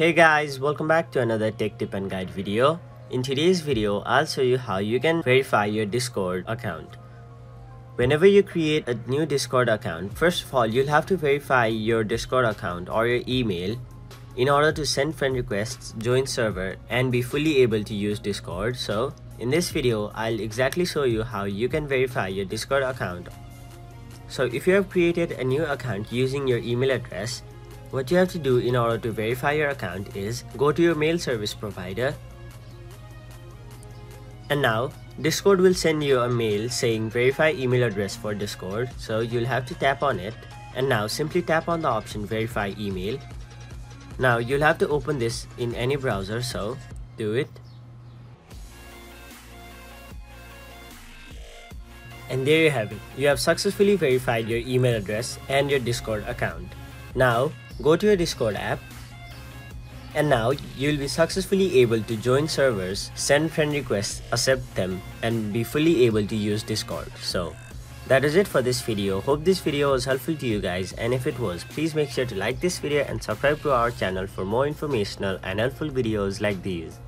Hey guys, welcome back to another tech tip and guide video. In today's video, I'll show you how you can verify your Discord account. Whenever you create a new Discord account, first of all, you'll have to verify your Discord account or your email in order to send friend requests, join server, and be fully able to use Discord. So, in this video, I'll exactly show you how you can verify your Discord account. So, if you have created a new account using your email address, what you have to do in order to verify your account is go to your mail service provider and now Discord will send you a mail saying verify email address for Discord so you'll have to tap on it and now simply tap on the option verify email. Now you'll have to open this in any browser so do it. And there you have it. You have successfully verified your email address and your Discord account. Now Go to your Discord app and now you'll be successfully able to join servers, send friend requests, accept them and be fully able to use Discord. So that is it for this video. Hope this video was helpful to you guys and if it was, please make sure to like this video and subscribe to our channel for more informational and helpful videos like these.